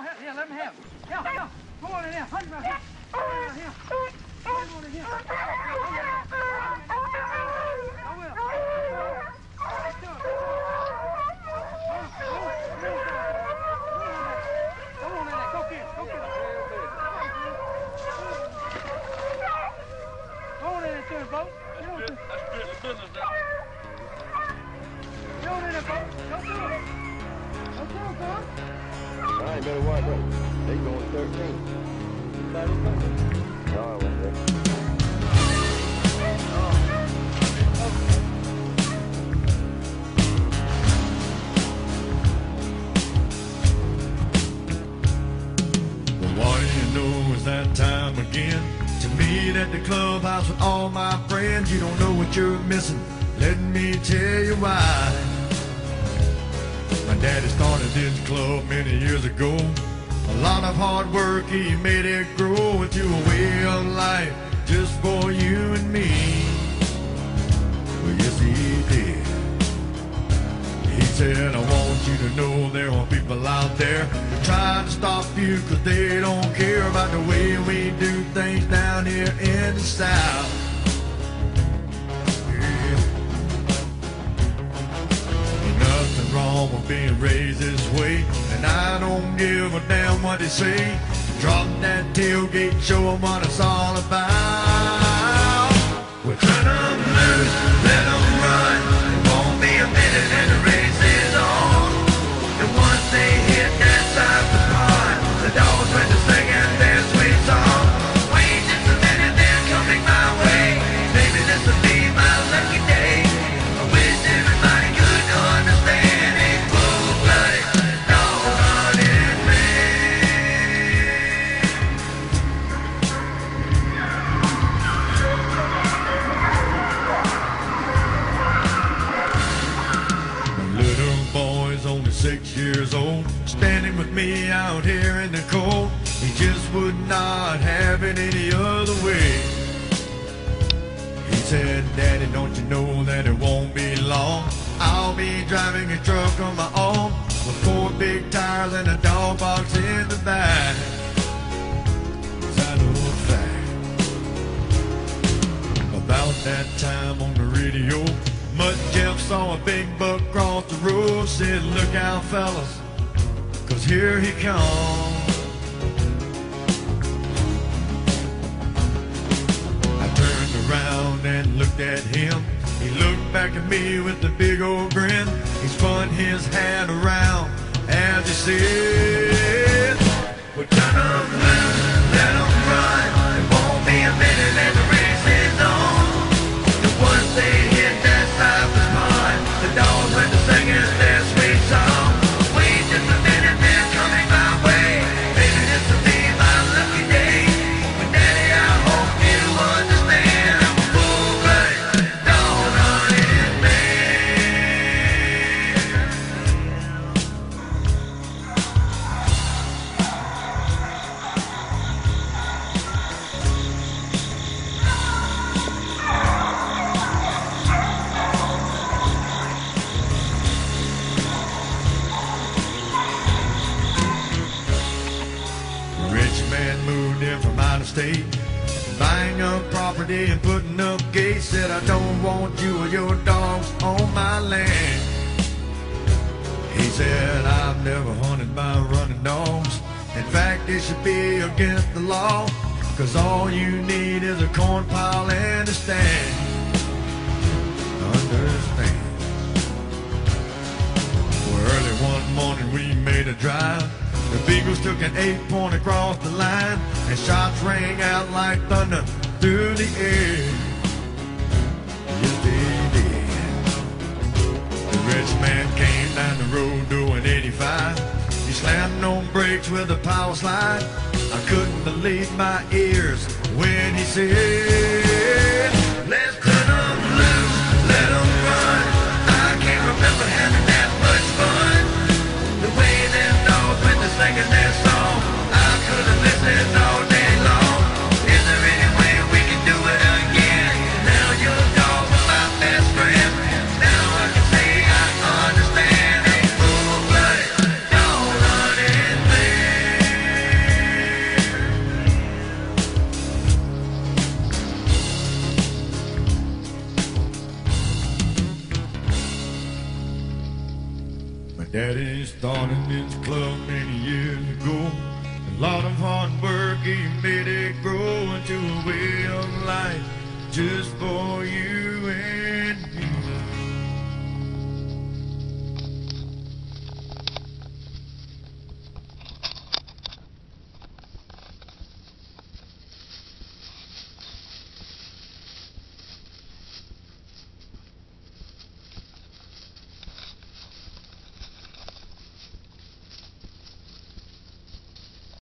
here, here, here, let him have it. Here, here. Come on in here. Hunt him out here. Come on here. Come on in here. I will. Let's do it. Come on in there. Go get him. Go get him. Go on in there to him, folks. Get on to him. Get on in there, folks. Don't do it. Don't do it, son. I ain't better watch out. They going 13. No, I went there. Well, what you know is that time again to meet at the clubhouse with all my friends. You don't know what you're missing. Let me tell you why. Daddy started this club many years ago. A lot of hard work, he made it grow into a way of life just for you and me. Well, yes, he did. He said, I want you to know there are people out there that try to stop you because they don't care about the way we do things down here in the South. Being raised this way, and I don't give a damn what they say. Drop that tailgate, show 'em what it's all about. Six years old, standing with me out here in the cold. He just would not have it any other way. He said, Daddy, don't you know that it won't be long? I'll be driving a truck on my own with four big tires and a dog box in the back. About that time on the radio, Mud Jeff saw a big buck cross the road. Said, look out, fellas, cause here he comes. I turned around and looked at him. He looked back at me with a big old grin. He spun his hat around as he said, man moved in from out of state, buying up property and putting up gates. Said, I don't want you or your dogs on my land. He said, I've never hunted by running dogs. In fact, it should be against the law. Cause all you need is a corn pile and a stand. Eight point across the line, and shots rang out like thunder through the air. Yes, they did. The rich man came down the road doing 85. He slammed on brakes with a power slide. I couldn't believe my ears when he said, Daddy started this club many years ago. A lot of hard work, he made it grow into a way of life just for you and me.